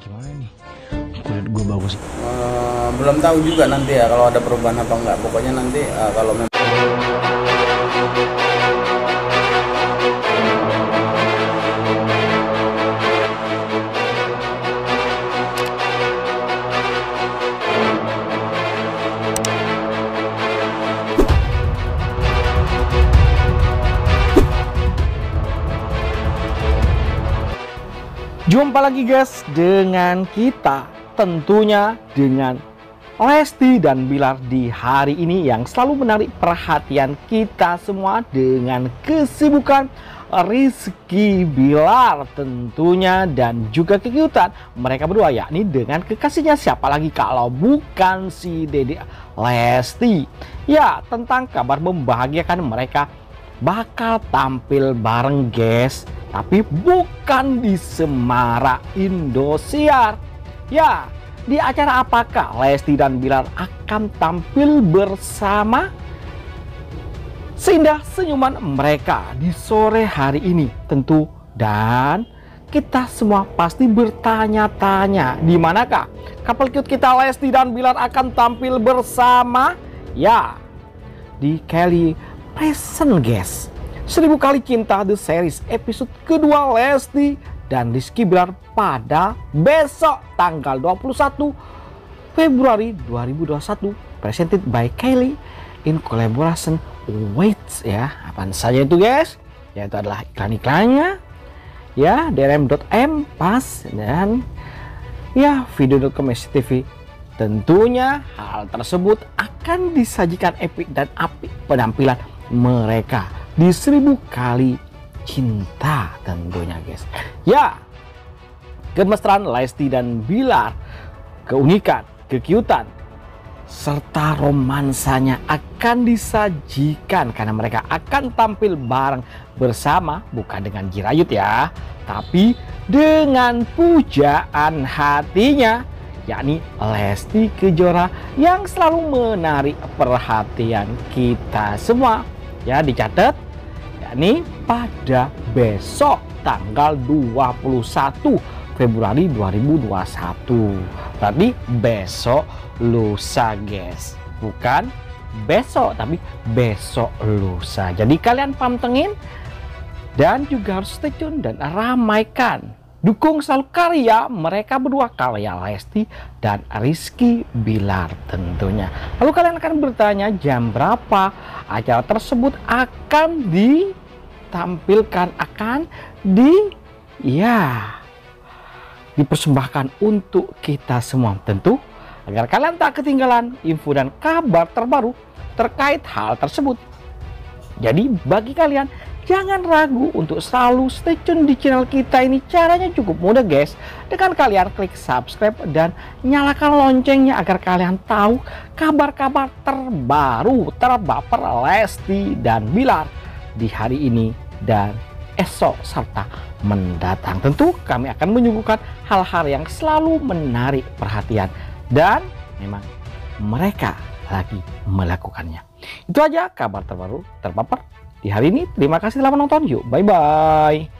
gimana nih kulit gue bagus. Eh, belum tahu juga nanti ya kalau ada perubahan apa enggak. Pokoknya nanti eh, kalau memang Jumpa lagi guys dengan kita tentunya dengan Lesti dan Bilar di hari ini yang selalu menarik perhatian kita semua dengan kesibukan Rizky Bilar tentunya dan juga kekiutan mereka berdua yakni dengan kekasihnya. Siapa lagi kalau bukan si Dede Lesti? Ya tentang kabar membahagiakan mereka bakal tampil bareng guys tapi bukan di Semara Indosiar. Ya di acara apakah Lesti dan Bilar akan tampil bersama? Seindah senyuman mereka di sore hari ini. Tentu dan kita semua pasti bertanya-tanya di manakah couple cute kita Lesti dan Bilar akan tampil bersama? Ya di Kelly Present guys Seribu kali cinta The Series episode kedua Lesti dan Rizky Bilar pada besok tanggal 21 Februari 2021 presented by Kylie in collaboration with ya. Apa saja itu guys? Yaitu adalah iklan-iklannya. Ya DRM.m pas dan ya video.com TV tentunya hal tersebut akan disajikan epic dan apik penampilan mereka di seribu kali cinta tentunya guys. Ya kemesraan Lesti dan Bilar keunikan kekiutan serta romansanya akan disajikan karena mereka akan tampil bareng bersama bukan dengan Jirayut ya tapi dengan pujaan hatinya yakni Lesti Kejora yang selalu menarik perhatian kita semua. Ya dicatat yakni pada besok tanggal 21 Februari 2021 berarti besok lusa guys. Bukan besok tapi besok lusa. Jadi kalian pantengin dan juga harus stay tune dan ramaikan dukung selalu karya mereka berdua karya Lesti dan Rizky Bilar tentunya. Lalu kalian akan bertanya jam berapa acara tersebut akan ditampilkan akan di ya dipersembahkan untuk kita semua. Tentu agar kalian tak ketinggalan info dan kabar terbaru terkait hal tersebut. Jadi bagi kalian jangan ragu untuk selalu stay tune di channel kita ini. Caranya cukup mudah guys. Dengan kalian klik subscribe dan nyalakan loncengnya agar kalian tahu kabar-kabar terbaru terbaper Lesti dan Bilar di hari ini dan esok serta mendatang. Tentu kami akan menyuguhkan hal-hal yang selalu menarik perhatian dan memang mereka lagi melakukannya. Itu aja kabar terbaru terpapar di hari ini. Terima kasih telah menonton. Yuk, bye-bye.